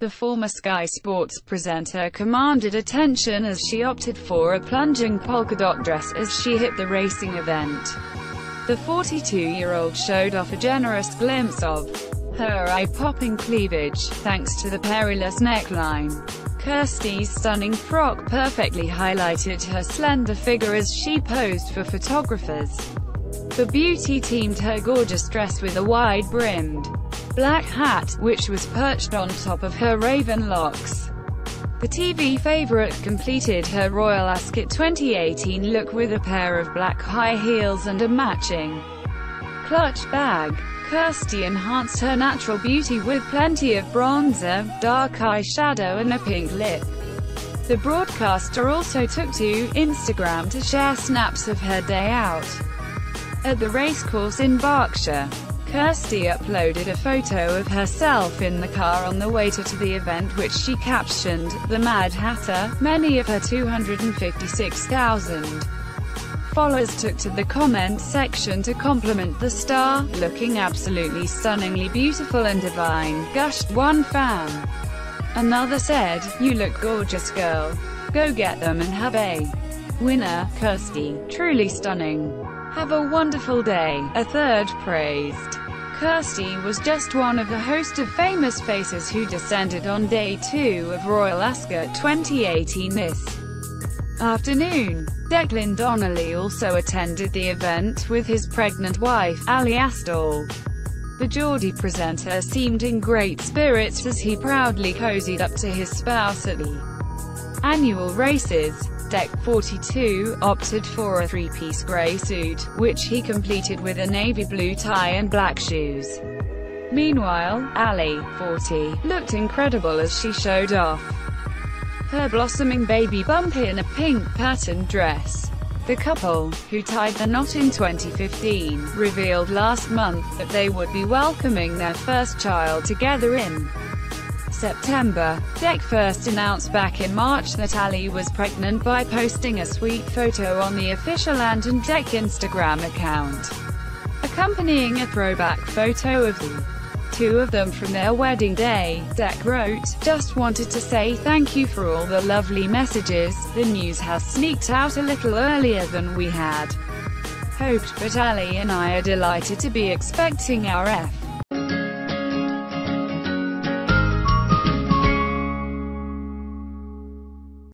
The former Sky Sports presenter commanded attention as she opted for a plunging polka dot dress as she hit the racing event. The 42-year-old showed off a generous glimpse of her eye-popping cleavage, thanks to the perilous neckline. Kirsty's stunning frock perfectly highlighted her slender figure as she posed for photographers. The beauty teamed her gorgeous dress with a wide-brimmed black hat, which was perched on top of her raven locks. The TV favorite completed her Royal Ascot 2018 look with a pair of black high heels and a matching clutch bag. Kirsty enhanced her natural beauty with plenty of bronzer, dark eyeshadow and a pink lip. The broadcaster also took to Instagram to share snaps of her day out at the racecourse in Berkshire. Kirsty uploaded a photo of herself in the car on the way to, to the event which she captioned, The Mad Hatter. Many of her 256,000 followers took to the comment section to compliment the star, looking absolutely stunningly beautiful and divine, gushed one fan. Another said, you look gorgeous girl. Go get them and have a winner, Kirsty, truly stunning. Have a wonderful day, a third praised. Kirsty was just one of the host of famous faces who descended on day two of Royal Ascot 2018 this afternoon. Declan Donnelly also attended the event with his pregnant wife, Ali Astall. The Geordie presenter seemed in great spirits as he proudly cozied up to his spouse at the annual races. Dec 42 opted for a three-piece grey suit, which he completed with a navy blue tie and black shoes. Meanwhile, Ali, 40, looked incredible as she showed off her blossoming baby bump in a pink patterned dress. The couple, who tied the knot in 2015, revealed last month that they would be welcoming their first child together in September. Dec first announced back in March that Ali was pregnant by posting a sweet photo on the official Ant and Dec Instagram account, accompanying a throwback photo of the two of them from their wedding day. Dec wrote, Just wanted to say thank you for all the lovely messages. The news has sneaked out a little earlier than we had hoped, but Ali and I are delighted to be expecting our F